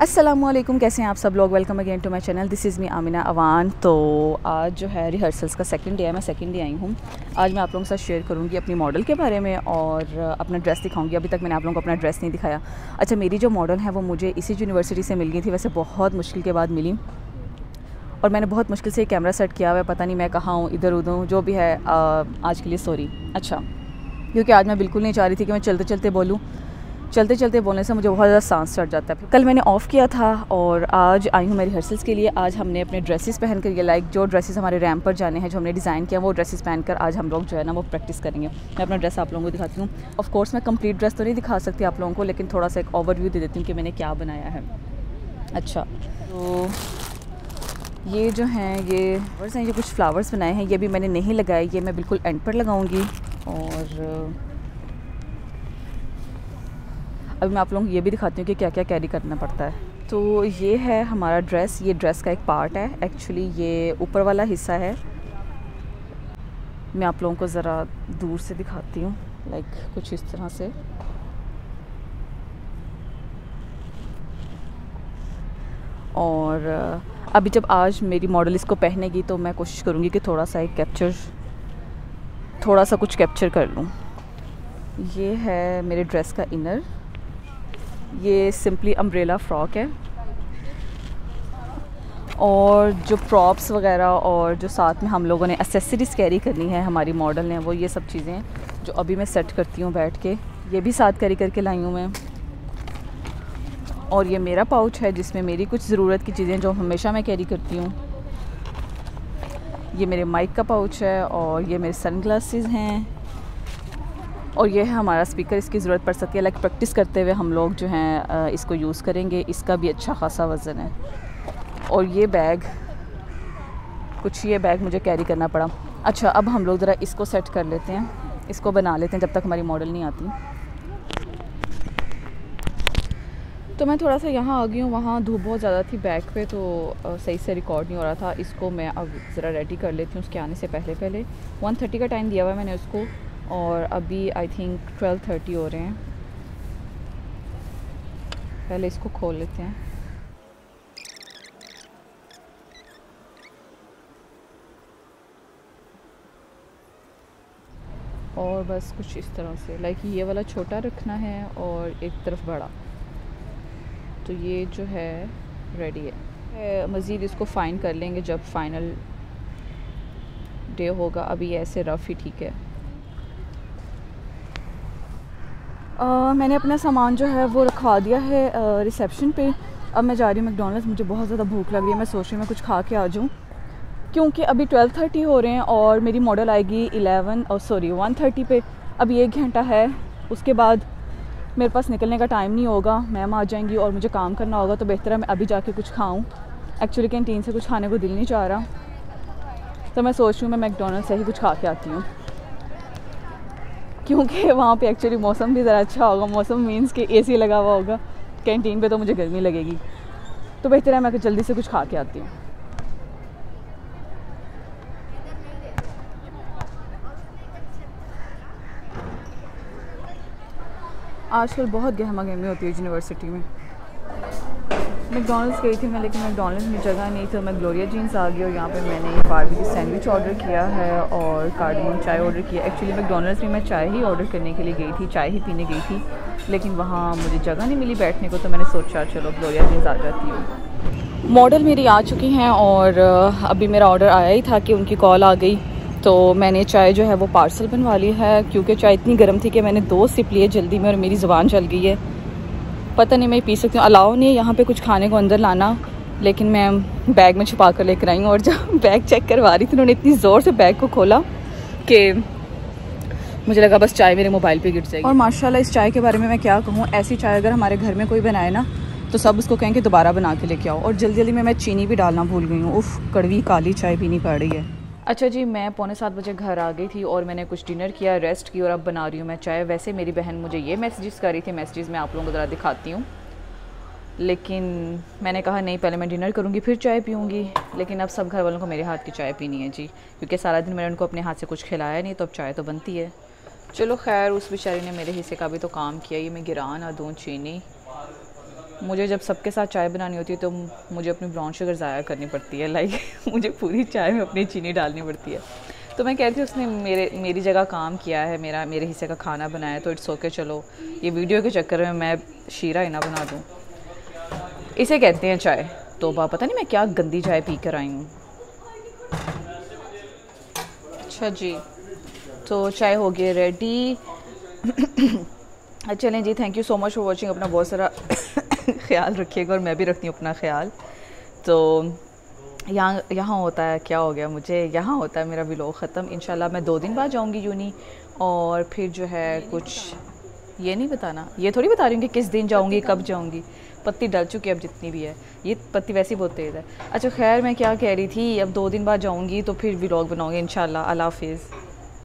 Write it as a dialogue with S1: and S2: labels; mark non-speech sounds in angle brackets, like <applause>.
S1: असलम कैसे हैं आप सब लोग? Welcome again to my channel this is me Amina Awan तो आज जो है रिहर्सल्स का सेकंड डे है, मैं सेकंड डे आई हूँ। आज मैं आप लोगों के साथ शेयर करूँगी अपनी मॉडल के बारे में और अपना ड्रेस दिखाऊँगी। अभी तक मैंने आप लोगों को अपना ड्रेस नहीं दिखाया। अच्छा मेरी जो मॉडल है, वो मुझे इसी यूनिवर्सिटी से मिल गई थी, वैसे बहुत मुश्किल के बाद मिली। और मैंने बहुत मुश्किल से कैमरा सेट किया हुआ है, पता नहीं मैं कहाँ हूँ, इधर उधर जो भी है आज के लिए सॉरी अच्छा क्योंकि आज मैं बिल्कुल नहीं चाह रही थी कि मैं चलते चलते बोलूँ। चलते चलते बोलने से मुझे बहुत ज़्यादा सांस चढ़ जाता है। कल मैंने ऑफ़ किया था और आज आई हूँ मेरी हर्सल्स के लिए। आज हमने अपने ड्रेसेस पहन कर ये लाइक जो ड्रेसेस हमारे रैम पर जाने हैं, जो हमने डिज़ाइन किया, वो ड्रेसेस पहन कर आज हम लोग जो है ना, वो प्रैक्टिस करेंगे। मैं अपना ड्रेस आप लोगों को दिखाती हूँ। ऑफकोर्स मैं कंप्लीट ड्रेस तो नहीं दिखा सकती आप लोगों को, लेकिन थोड़ा सा एक ओवरव्यू दे देती हूँ कि मैंने क्या बनाया है। अच्छा तो ये जो हैं, ये फ्लावर्स हैं, ये कुछ फ्लावर्स बनाए हैं। ये भी मैंने नहीं लगाए, ये मैं बिल्कुल एंड पर लगाऊँगी और अभी मैं आप लोगों को ये भी दिखाती हूँ कि क्या क्या कैरी करना पड़ता है। तो ये है हमारा ड्रेस ये ड्रेस का एक पार्ट है। एक्चुअली ये ऊपर वाला हिस्सा है। मैं आप लोगों को ज़रा दूर से दिखाती हूँ लाइक कुछ इस तरह से। और अभी जब आज मेरी मॉडल इसको पहनेगी तो मैं कोशिश करूँगी कि थोड़ा सा एक कैप्चर थोड़ा सा कुछ कैप्चर कर लूँ। ये है मेरे ड्रेस का इनर ये सिंपली अम्ब्रेला फ्रॉक है। और जो प्रॉप्स वगैरह और जो साथ में हम लोगों ने एसेसरीज़ कैरी करनी है हमारी मॉडल ने, वो ये सब चीज़ें जो अभी मैं सेट करती हूँ बैठ के, ये भी साथ कैरी करके लाई हूँ मैं। और ये मेरा पाउच है जिसमें मेरी कुछ ज़रूरत की चीज़ें जो हमेशा मैं कैरी करती हूँ। ये मेरे माइक का पाउच है और ये मेरे सन ग्लासेस हैं। और यह है हमारा स्पीकर इसकी ज़रूरत पड़ सकती है। लाइक प्रैक्टिस करते हुए हम लोग जो हैं इसको यूज़ करेंगे। इसका भी अच्छा खासा वज़न है। और ये बैग कुछ ये बैग मुझे कैरी करना पड़ा। अच्छा अब हम लोग ज़रा इसको सेट कर लेते हैं। इसको बना लेते हैं जब तक हमारी मॉडल नहीं आती। तो मैं थोड़ा सा यहाँ आ गई हूँ। वहाँ धूप बहुत ज़्यादा थी बैक पे तो सही से रिकॉर्ड नहीं हो रहा था। इसको मैं अब ज़रा रेडी कर लेती हूँ उसके आने से पहले पहले वन थर्टी का टाइम दिया हुआ है मैंने उसको। और अभी आई थिंक ट्वेल्व थर्टी हो रहे हैं। पहले इसको खोल लेते हैं। और बस कुछ इस तरह से। लाइक ये वाला छोटा रखना है और एक तरफ़ बड़ा। तो ये जो है रेडी है। मज़ीद इसको फ़ाइन कर लेंगे जब फाइनल डे होगा। अभी ऐसे रफ़ ही ठीक है। आ, मैंने अपना सामान जो है वो रखवा दिया है रिसेप्शन पे। अब मैं जा रही हूँ मैकडोनल्ड्स मुझे बहुत ज़्यादा भूख लग रही है मैं सोच रही हूँ मैं कुछ खा के आ जाऊँ। क्योंकि अभी ट्वेल्व थर्टी हो रहे हैं और मेरी मॉडल आएगी एलेवन और सॉरी वन थर्टी पे। अभी एक घंटा है उसके बाद मेरे पास निकलने का टाइम नहीं होगा मैम आ जाएँगी और मुझे काम करना होगा तो बेहतर है मैं अभी जाके कुछ खाऊँ। एक्चुअली कैंटीन से कुछ खाने को दिल नहीं चाह रहा। तो मैं सोच रही हूँ मैं मैकडोनल्ड से ही कुछ खा के आती हूँ। क्योंकि वहाँ पे एक्चुअली मौसम भी ज़रा अच्छा होगा, मौसम मीन्स कि एसी लगा हुआ होगा। कैंटीन पे तो मुझे गर्मी लगेगी। तो बेहतर है मैं जल्दी से कुछ खा के आती हूँ। आजकल बहुत गहमा गहमी होती है यूनिवर्सिटी में। मैकडोनल्ड्स गई थी मैं, लेकिन मैकडोनल्ड्स में जगह नहीं थी। मैं ग्लोरिया जीन्स आ गई और यहाँ पे मैंने बारबी की सैंडविच ऑर्डर किया है और कार्डमोन चाय ऑर्डर किया। एक्चुअली मैकडोनल्ड्स में मैं चाय ही ऑर्डर करने के लिए गई थी, चाय ही पीने गई थी, लेकिन वहाँ मुझे जगह नहीं मिली बैठने को तो मैंने सोचा, चलो ग्लोरिया जीन्स आ जाती हूँ। मॉडल मेरी आ चुकी हैं और अभी मेरा ऑर्डर आया ही था कि उनकी कॉल आ गई। तो मैंने चाय जो है वो पार्सल बनवा ली है, क्योंकि चाय इतनी गर्म थी कि मैंने दो सिप लिए जल्दी में और मेरी ज़ुबान चल गई है। पता नहीं मैं पी सकती हूँ। अलाउ नहीं है, यहाँ पे कुछ खाने को अंदर लाना। लेकिन मैं बैग में छुपा कर लेकर आई हूँ और जब <laughs> बैग चेक करवा रही थी, उन्होंने इतनी ज़ोर से बैग को खोला कि मुझे लगा बस चाय मेरे मोबाइल पे गिर जाएगी। और माशाल्लाह, इस चाय के बारे में मैं क्या कहूँ? ऐसी चाय अगर हमारे घर में कोई बनाए ना तो सब उसको कहें कि दोबारा बना के लेके आओ। और जल्दी जल्दी में मैं चीनी भी डालना भूल गई हूँ। उफ़, कड़वी काली चाय पीनी पड़ रही है। अच्छा जी, मैं पौने सात बजे घर आ गई थी और मैंने कुछ डिनर किया, रेस्ट की और अब बना रही हूँ मैं चाय। वैसे मेरी बहन मुझे ये मैसेजेस कर रही थी मैसेजेस मैं आप लोगों को ज़रा दिखाती हूँ। लेकिन मैंने कहा, नहीं, पहले मैं डिनर करूँगी, फिर चाय पीऊँगी। लेकिन अब सब घर वालों को मेरे हाथ की चाय पीनी है जी, क्योंकि सारा दिन मैंने उनको अपने हाथ से कुछ खिलाया नहीं तो अब चाय तो बनती है। चलो खैर, उस बेचारी ने मेरे हिस्से का भी तो काम किया, ये मैं गिरा ना दूँ चीनी। मुझे जब सबके साथ चाय बनानी होती है तो मुझे अपनी ब्राउन शुगर ज़ाया करनी पड़ती है लाइक <laughs> मुझे पूरी चाय में अपनी चीनी डालनी पड़ती है। तो मैं कहती हूँ उसने मेरे, मेरी जगह काम किया है, मेरा, मेरे हिस्से का खाना बनाया तो इट्स ओके चलो। ये वीडियो के चक्कर में मैं शीरा ही ना बना दूँ। इसे कहते हैं चाय। तो बा पता नहीं मैं क्या गंदी चाय पी कर आई हूँ। अच्छा जी। तो चाय हो गई रेडी <coughs> अच्छा चलें जी thank you so much for watching अपना बहुत सारा <laughs> ख्याल रखिएगा और मैं भी रखती हूँ अपना ख्याल। तो यहाँ यहाँ होता है क्या हो गया मुझे? यहाँ होता है मेरा व्लॉग ख़त्म। इन मैं दो दिन बाद जाऊँगी यूनी और फिर जो है कुछ ये नहीं बताना। ये थोड़ी बता रही हूँ कि किस दिन जाऊँगी कब जाऊँगी। पत्ती डल चुकी है अब जितनी भी है। ये पत्ती वैसे ही बहुत तेज़ है। अच्छा खैर मैं क्या कह रही थी अब दो दिन बाद जाऊँगी तो फिर व्लॉग बनाऊँगी इन अल्लाह हाफिज़।